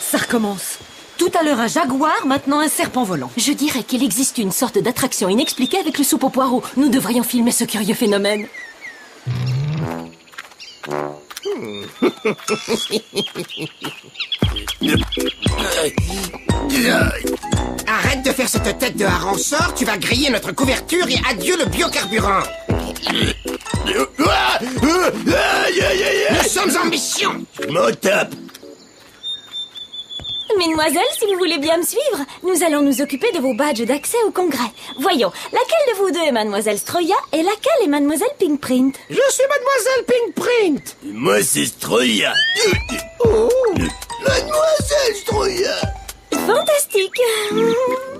Ça recommence. Tout à l'heure un jaguar, maintenant un serpent volant. Je dirais qu'il existe une sorte d'attraction inexpliquée avec le soupe au poireau. Nous devrions filmer ce curieux phénomène. Arrête de faire cette tête de hareng. Sort, tu vas griller notre couverture et adieu le biocarburant. Nous sommes en mission. M'en tape Mesdemoiselles, si vous voulez bien me suivre, nous allons nous occuper de vos badges d'accès au congrès. Voyons, laquelle de vous deux est Mademoiselle Stroya et laquelle est Mademoiselle Pinkprint Je suis Mademoiselle Pinkprint Moi, c'est Stroya. Mademoiselle Stroya Fantastique